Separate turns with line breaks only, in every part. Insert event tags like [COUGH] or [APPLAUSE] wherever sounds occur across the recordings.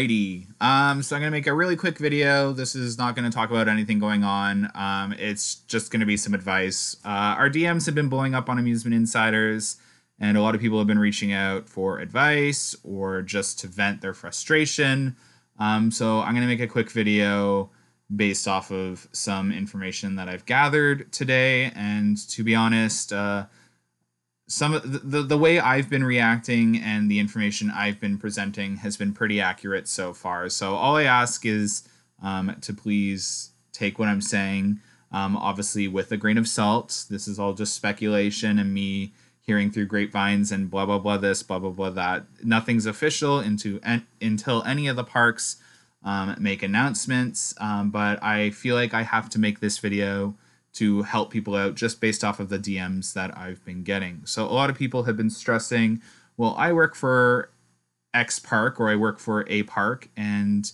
Alrighty. Um, so I'm gonna make a really quick video. This is not gonna talk about anything going on. Um, it's just gonna be some advice. Uh, our DMs have been blowing up on Amusement Insiders, and a lot of people have been reaching out for advice or just to vent their frustration. Um, so I'm gonna make a quick video based off of some information that I've gathered today. And to be honest, uh, some of the, the, the way I've been reacting and the information I've been presenting has been pretty accurate so far. So all I ask is um, to please take what I'm saying, um, obviously with a grain of salt. This is all just speculation and me hearing through grapevines and blah blah blah this blah blah blah that. Nothing's official into en- until any of the parks um, make announcements. Um, but I feel like I have to make this video to help people out just based off of the DMs that I've been getting. So a lot of people have been stressing, well, I work for X park or I work for a park and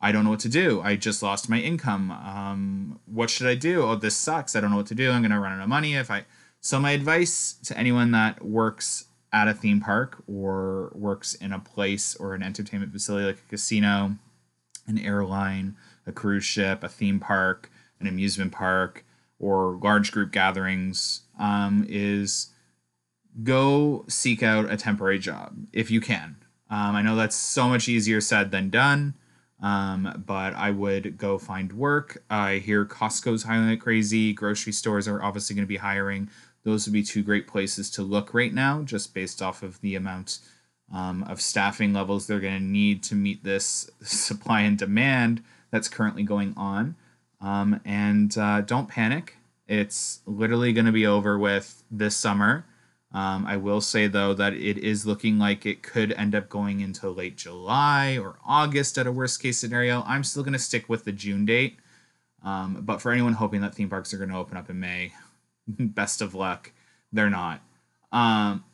I don't know what to do. I just lost my income. Um, what should I do? Oh, this sucks. I don't know what to do. I'm going to run out of money if I. So my advice to anyone that works at a theme park or works in a place or an entertainment facility like a casino, an airline, a cruise ship, a theme park, an amusement park, or large group gatherings um, is go seek out a temporary job if you can. Um, I know that's so much easier said than done, um, but I would go find work. I hear Costco's hiring like crazy. Grocery stores are obviously going to be hiring. Those would be two great places to look right now, just based off of the amount um, of staffing levels they're going to need to meet this [LAUGHS] supply and demand that's currently going on. Um, and uh, don't panic. It's literally going to be over with this summer. Um, I will say though that it is looking like it could end up going into late July or August at a worst case scenario. I'm still going to stick with the June date. Um, but for anyone hoping that theme parks are going to open up in May, [LAUGHS] best of luck. They're not. Um,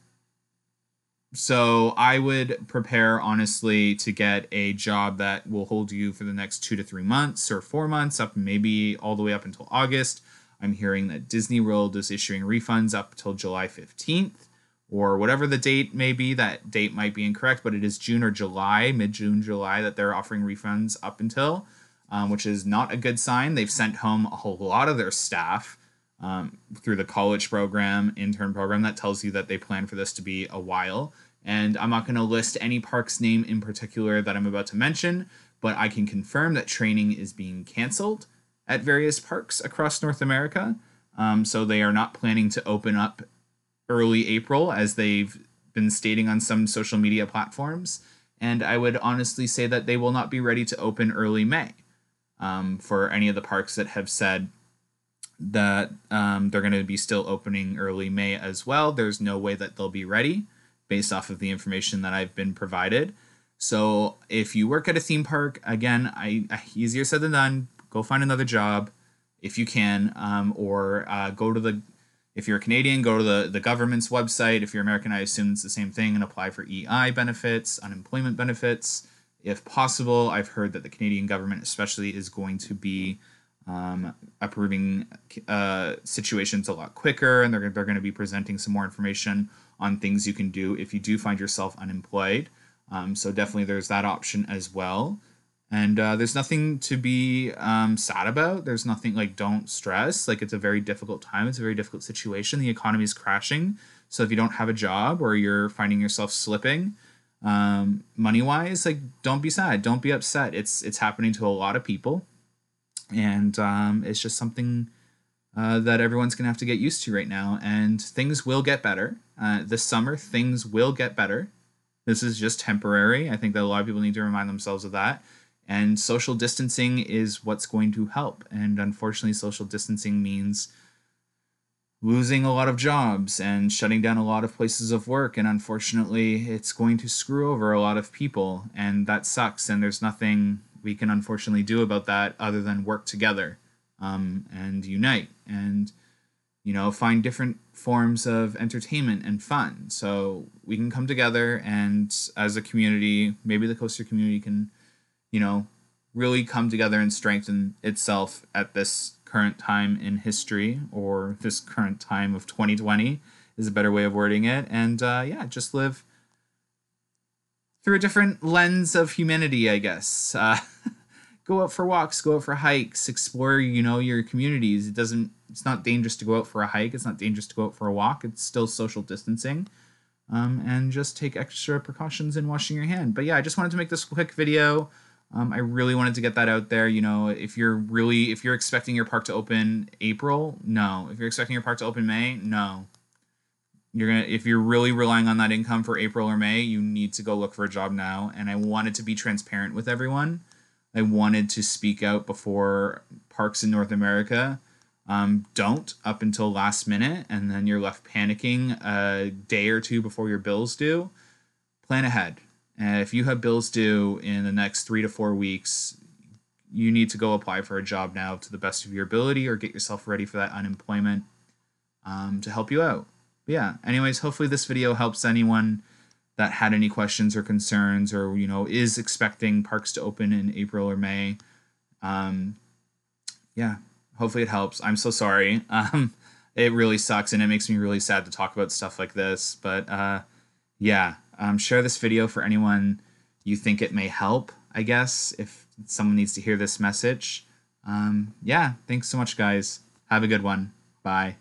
so I would prepare honestly to get a job that will hold you for the next two to three months or four months, up maybe all the way up until August. I'm hearing that Disney World is issuing refunds up till July 15th or whatever the date may be. That date might be incorrect, but it is June or July, mid June, July, that they're offering refunds up until, um, which is not a good sign. They've sent home a whole lot of their staff um, through the college program, intern program, that tells you that they plan for this to be a while. And I'm not going to list any park's name in particular that I'm about to mention, but I can confirm that training is being canceled at various parks across North America. Um, so they are not planning to open up early April as they've been stating on some social media platforms. And I would honestly say that they will not be ready to open early May um, for any of the parks that have said that um, they're going to be still opening early May as well. There's no way that they'll be ready based off of the information that I've been provided. So if you work at a theme park, again, I easier said than done. Go find another job if you can, um, or uh, go to the. If you're a Canadian, go to the, the government's website. If you're American, I assume it's the same thing, and apply for EI benefits, unemployment benefits. If possible, I've heard that the Canadian government, especially, is going to be um, approving uh, situations a lot quicker, and they're, they're going to be presenting some more information on things you can do if you do find yourself unemployed. Um, so definitely there's that option as well. And uh, there's nothing to be um, sad about. There's nothing like don't stress. Like it's a very difficult time. It's a very difficult situation. The economy is crashing. So if you don't have a job or you're finding yourself slipping um, money wise, like don't be sad. Don't be upset. It's it's happening to a lot of people, and um, it's just something uh, that everyone's gonna have to get used to right now. And things will get better. Uh, this summer, things will get better. This is just temporary. I think that a lot of people need to remind themselves of that. And social distancing is what's going to help. And unfortunately, social distancing means losing a lot of jobs and shutting down a lot of places of work. And unfortunately, it's going to screw over a lot of people. And that sucks. And there's nothing we can unfortunately do about that other than work together um, and unite and, you know, find different forms of entertainment and fun. So we can come together and as a community, maybe the coaster community can, you know, really come together and strengthen itself at this current time in history or this current time of 2020 is a better way of wording it. And uh, yeah, just live through a different lens of humanity, I guess. Uh, [LAUGHS] go out for walks, go out for hikes, explore, you know, your communities. It doesn't it's not dangerous to go out for a hike, it's not dangerous to go out for a walk. It's still social distancing. Um, and just take extra precautions in washing your hand. But yeah, I just wanted to make this quick video. Um, I really wanted to get that out there. You know, if you're really if you're expecting your park to open April, no. If you're expecting your park to open May, no. You're gonna if you're really relying on that income for April or May, you need to go look for a job now. And I wanted to be transparent with everyone. I wanted to speak out before parks in North America um, don't up until last minute, and then you're left panicking a day or two before your bills due. Plan ahead. And if you have bills due in the next three to four weeks, you need to go apply for a job now to the best of your ability or get yourself ready for that unemployment um, to help you out. But yeah, anyways, hopefully this video helps anyone that had any questions or concerns or you know is expecting parks to open in April or May. Um, yeah, hopefully it helps. I'm so sorry. [LAUGHS] Um, it really sucks and it makes me really sad to talk about stuff like this. But uh, yeah, um, share this video for anyone you think it may help. I guess if someone needs to hear this message. Um, yeah, thanks so much, guys. Have a good one. Bye.